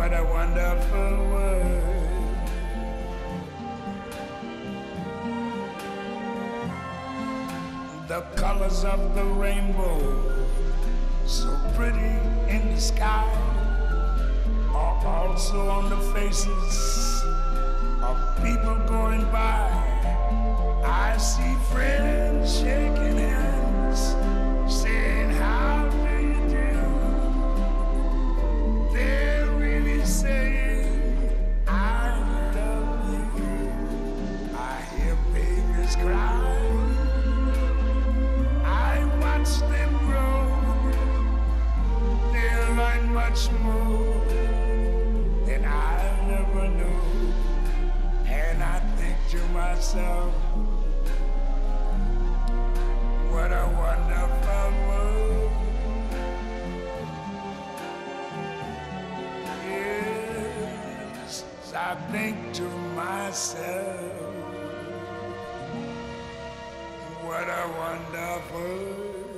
what a wonderful world. The colors of the rainbow, so pretty in the sky, are also on the faces of people going by. Much more than I never knew. And I think to myself, what a wonderful world. Yes, I think to myself, what a wonderful